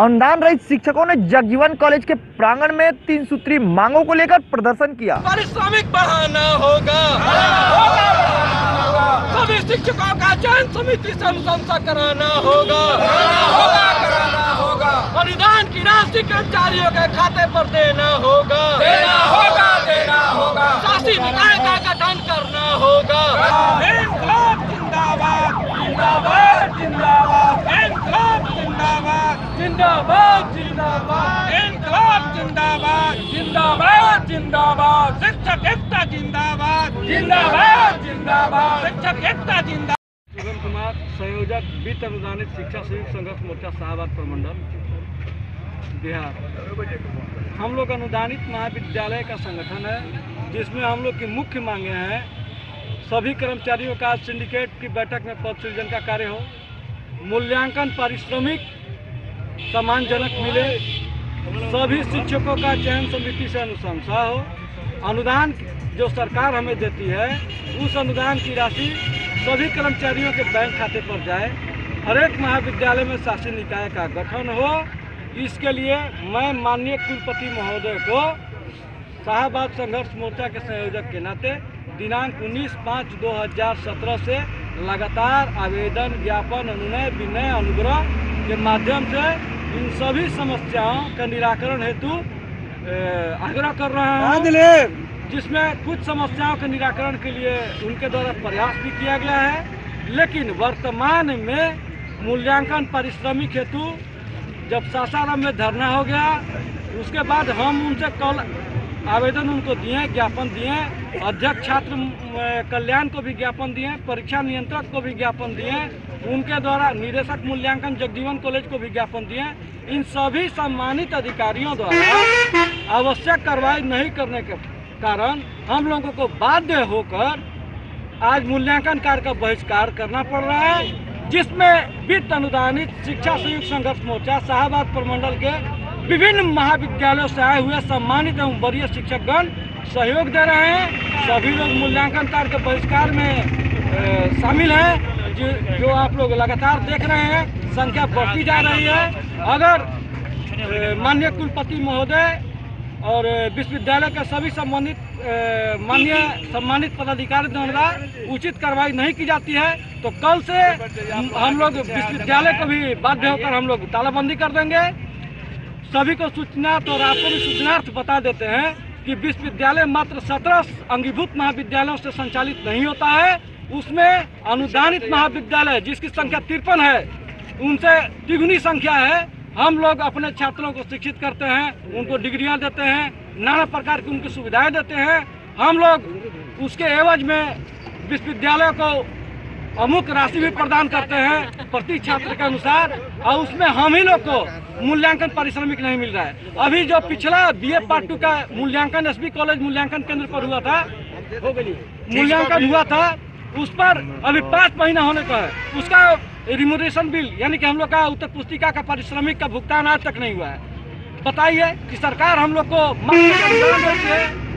अनुदान रहित शिक्षकों ने जगजीवन कॉलेज के प्रांगण में तीन सूत्री मांगों को लेकर प्रदर्शन किया। पारिश्रमिक बढ़ाना होगा। सभी शिक्षकों का चयन समिति से अनुशंसा कराना होगा। अनुदान की राशि कर्मचारियों के खाते पर देना होगा। देना होगा देना होगा। शासी निकाय का गठन करना होगा इनकलाब जिंदाबाद जिंदाबाद जिंदाबाद इनकलाब जिंदाबाद जिंदाबाद। इनकलाब जिंदाबाद। जिंदाबाद। जिंदाबाद। शिक्षक एकता जिंदाबाद। जिंदाबाद। जिंदाबाद। शिक्षक एकता जिंदाबाद। सुगम कुमार संयोजक वित्त अनुदानित शिक्षा संयुक्त संघर्ष मोर्चा शाहबाद प्रमंडल बिहार। हम लोग अनुदानित महाविद्यालय का संगठन है जिसमें हम लोग की मुख्य मांगे हैं सभी कर्मचारियों का सिंडिकेट की बैठक में पद सृजन का कार्य हो। मूल्यांकन पारिश्रमिक सम्मानजनक मिले। सभी शिक्षकों का चयन समिति से अनुशंसा हो। अनुदान जो सरकार हमें देती है, उस अनुदान की राशि सभी कर्मचारियों के बैंक खाते पर जाए। हर एक महाविद्यालय में शासी निकाय का गठन हो। इसके लिए मैं माननीय कुलपति महोदय को शाहबाद संघर्ष मोर्चा के संयोजक के नाते दिनांक 19 पाँच 2017 से लगातार आवेदन, ज्ञापन, अनुनय, विनय, अनुग्रह के माध्यम से इन सभी समस्याओं का निराकरण हेतु आग्रह कर रहे हैं। जिसमें कुछ समस्याओं के निराकरण के लिए उनके द्वारा प्रयास भी किया गया है लेकिन वर्तमान में मूल्यांकन पारिश्रमिक हेतु जब सासाराम में धरना हो गया उसके बाद हम उनसे कल आवेदन उनको दिए ज्ञापन दिए अध्यक्ष छात्र कल्याण को भी ज्ञापन दिए परीक्षा नियंत्रक को भी ज्ञापन दिए उनके द्वारा निदेशक मूल्यांकन जगजीवन कॉलेज को भी ज्ञापन दिए इन सभी सम्मानित अधिकारियों द्वारा आवश्यक कार्रवाई नहीं करने के कारण हम लोगों को बाध्य होकर आज मूल्यांकन कार्य का बहिष्कार करना पड़ रहा है, जिसमें वित्त अनुदानित शिक्षा संयुक्त संघर्ष मोर्चा, शाहबाद प्रमंडल के विभिन्न महाविद्यालयों से आए हुए सम्मानित एवं वरीय शिक्षकगण सहयोग दे रहे हैं। सभी लोग मूल्यांकन कार्य के बहिष्कार में शामिल हैं। जो, जो आप लोग लगातार देख रहे हैं संख्या बढ़ती जा रही है। अगर माननीय कुलपति महोदय और विश्वविद्यालय के सभी संबंधित माननीय सम्मानित पदाधिकारी द्वारा उचित कार्रवाई नहीं की जाती है तो कल से हम लोग विश्वविद्यालय को भी बाध्य होकर हम लोग तालाबंदी कर देंगे। सभी को सूचनार्थ और आपको भी सूचनार्थ बता देते हैं कि विश्वविद्यालय मात्र सत्रह अंगीभूत महाविद्यालयों से संचालित नहीं होता है। उसमें अनुदानित महाविद्यालय जिसकी संख्या तिरपन है उनसे तिगुनी संख्या है। हम लोग अपने छात्रों को शिक्षित करते हैं उनको डिग्रियाँ देते हैं नाना प्रकार की उनकी सुविधाएँ देते हैं। हम लोग उसके एवज में विश्वविद्यालय को अमुक राशि भी प्रदान करते हैं प्रति छात्र के अनुसार और उसमें हम ही लोग को मूल्यांकन पारिश्रमिक नहीं मिल रहा है। अभी जो पिछला बी ए पार्ट टू का मूल्यांकन एसबी कॉलेज मूल्यांकन केंद्र पर हुआ था मूल्यांकन हुआ था उस पर अभी पाँच महीना होने का है। उसका रिमोरेशन बिल यानी कि हम लोग का उत्तर पुस्तिका का पारिश्रमिक का भुगतान आज तक नहीं हुआ है। बताइए कि सरकार हम लोग को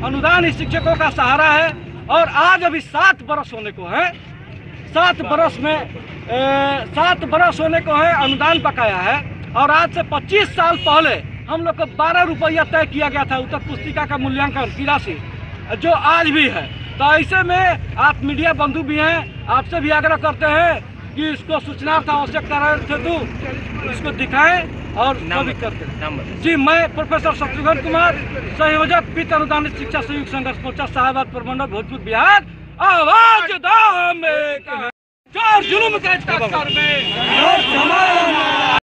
अनुदान ही शिक्षकों का सहारा है, और आज अभी सात बरस होने को है, सात बरस में सात बरस होने को है, अनुदान बकाया है, और आज से 25 साल पहले हम लोग को बारह रुपया तय किया गया था उत्तर पुस्तिका का मूल्यांकन की राशि, जो आज भी है। तो ऐसे में आप मीडिया बंधु भी हैं आपसे भी आग्रह करते हैं कि इसको सूचनार्थ आवश्यक कार्य हेतु इसको दिखाएँ और जी मैं प्रोफेसर शत्रुघ्न कुमार संयोजक वित्त अनुदानित शिक्षा संयुक्त संघर्ष मोर्चा शाहबाद प्रमंडल भोजपुर बिहार। आवाज़ दो हम एक हैं। के टक्कर में।